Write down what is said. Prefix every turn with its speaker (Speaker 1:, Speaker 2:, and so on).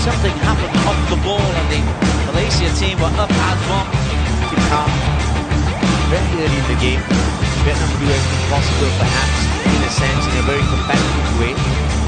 Speaker 1: something happened off the ball and the Malaysia team were up as one.
Speaker 2: To come very early in the game, Vietnam do everything possible perhaps in a sense in a very competitive way.